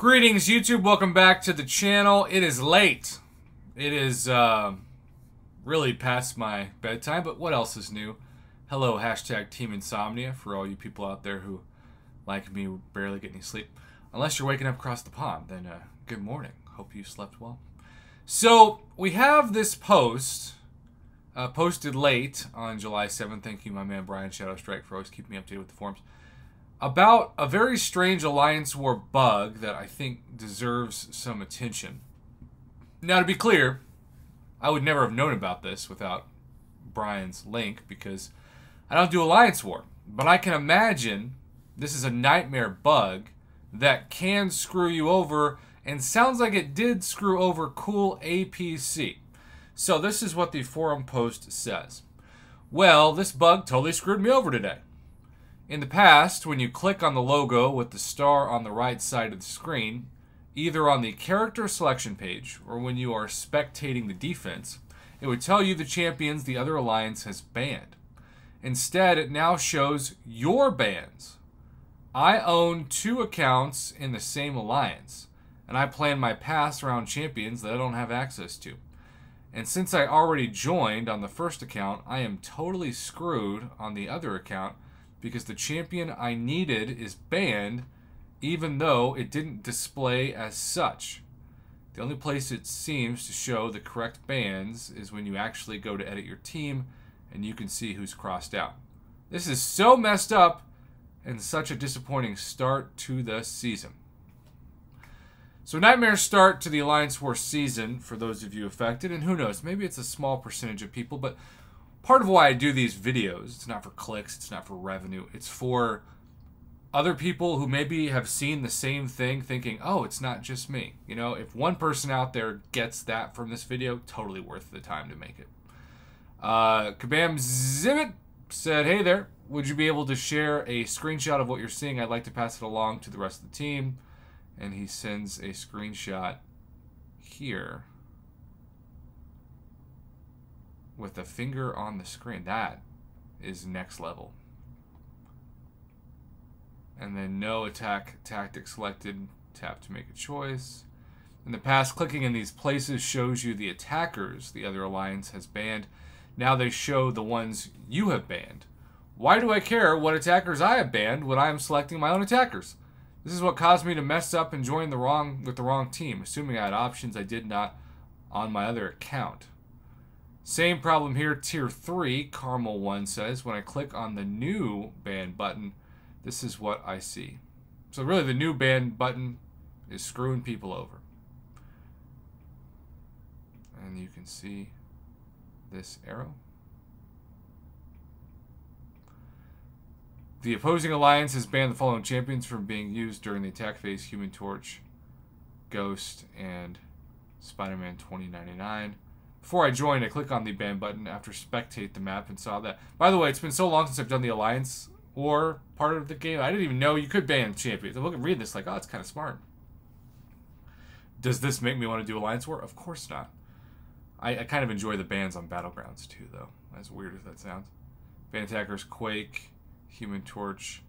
Greetings, YouTube. Welcome back to the channel. It is late. It is uh, really past my bedtime, but what else is new? Hello, hashtag Team Insomnia for all you people out there who, like me, barely get any sleep. Unless you're waking up across the pond, then uh, good morning. Hope you slept well. So, we have this post uh, posted late on July 7th. Thank you, my man Brian Shadow Strike, for always keeping me updated with the forums about a very strange Alliance War bug that I think deserves some attention. Now, to be clear, I would never have known about this without Brian's link because I don't do Alliance War. But I can imagine this is a nightmare bug that can screw you over and sounds like it did screw over cool APC. So this is what the forum post says. Well, this bug totally screwed me over today. In the past, when you click on the logo with the star on the right side of the screen, either on the character selection page or when you are spectating the defense, it would tell you the champions the other alliance has banned. Instead, it now shows your bans. I own two accounts in the same alliance, and I plan my pass around champions that I don't have access to. And since I already joined on the first account, I am totally screwed on the other account because the champion I needed is banned even though it didn't display as such. The only place it seems to show the correct bans is when you actually go to edit your team and you can see who's crossed out. This is so messed up and such a disappointing start to the season. So nightmare start to the Alliance War season for those of you affected, and who knows, maybe it's a small percentage of people, but part of why I do these videos, it's not for clicks, it's not for revenue, it's for other people who maybe have seen the same thing thinking, oh, it's not just me. You know, if one person out there gets that from this video, totally worth the time to make it. Uh, Kabam Zimmit said, hey there, would you be able to share a screenshot of what you're seeing? I'd like to pass it along to the rest of the team. And he sends a screenshot here with a finger on the screen. That is next level. And then no attack tactic selected. Tap to make a choice. In the past, clicking in these places shows you the attackers the other alliance has banned. Now they show the ones you have banned. Why do I care what attackers I have banned when I am selecting my own attackers? This is what caused me to mess up and join the wrong with the wrong team, assuming I had options I did not on my other account. Same problem here, tier 3, Caramel 1 says, when I click on the new ban button, this is what I see. So really the new ban button is screwing people over. And you can see this arrow. The opposing alliance has banned the following champions from being used during the attack phase Human Torch, Ghost, and Spider-Man 2099. Before I joined, I click on the ban button after spectate the map and saw that. By the way, it's been so long since I've done the Alliance War part of the game. I didn't even know you could ban champions. I look and read this like, oh, it's kind of smart. Does this make me want to do Alliance War? Of course not. I, I kind of enjoy the bans on Battlegrounds too, though. As weird as that sounds. Ban attackers Quake, Human Torch,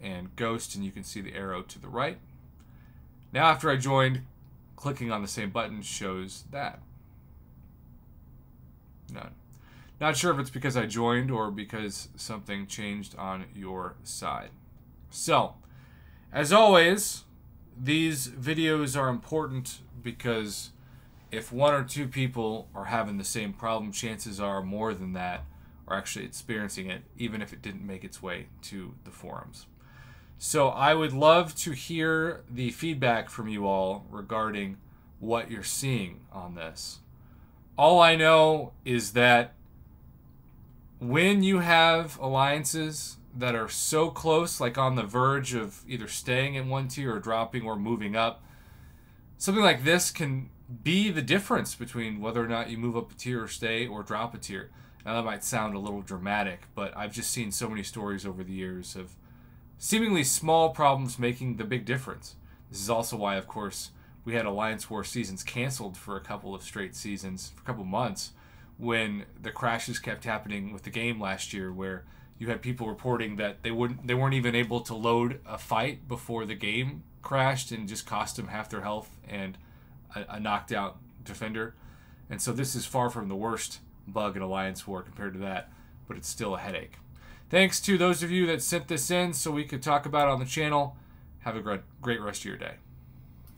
and Ghost, and you can see the arrow to the right. Now, after I joined, clicking on the same button shows that. None. Not sure if it's because I joined or because something changed on your side. So, as always, these videos are important because if one or two people are having the same problem, chances are more than that are actually experiencing it, even if it didn't make its way to the forums. So I would love to hear the feedback from you all regarding what you're seeing on this. All I know is that when you have alliances that are so close, like on the verge of either staying in one tier or dropping or moving up, something like this can be the difference between whether or not you move up a tier or stay or drop a tier. Now, that might sound a little dramatic, but I've just seen so many stories over the years of seemingly small problems making the big difference. This is also why, of course, we had Alliance War seasons canceled for a couple of straight seasons, for a couple months, when the crashes kept happening with the game last year, where you had people reporting that they wouldn't, they weren't even able to load a fight before the game crashed and just cost them half their health and a, a knocked out defender. And so this is far from the worst bug in Alliance War compared to that, but it's still a headache. Thanks to those of you that sent this in so we could talk about it on the channel. Have a great, great rest of your day.